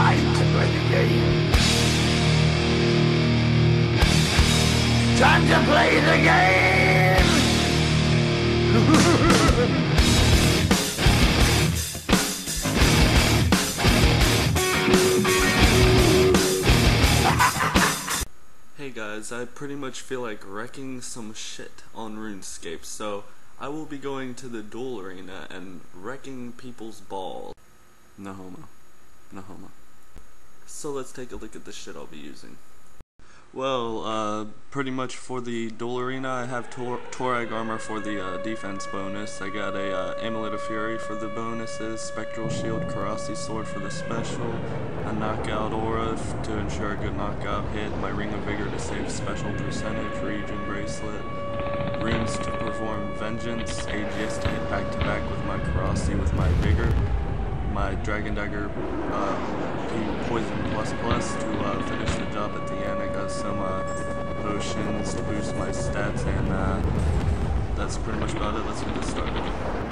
Time to play the game. Time to play the game! Hey guys, I pretty much feel like wrecking some shit on RuneScape, so I will be going to the duel arena and wrecking people's balls. No homo. No homo. So let's take a look at the shit I'll be using. Well, uh, pretty much for the duel arena, I have Tor Torag armor for the uh, defense bonus. I got a uh, Amulet of Fury for the bonuses, Spectral Shield, Korasi Sword for the special, a Knockout Aura to ensure a good knockout hit, my Ring of Vigor to save special percentage, Regen Bracelet, Runes to perform Vengeance, Aegis to hit back to back with my Korasi with my Vigor, my Dragon Dagger uh, Poison Plus Plus to uh, finish the job at the end. I got some uh, potions to boost my stats, and uh, that's pretty much about it. Let's get this started.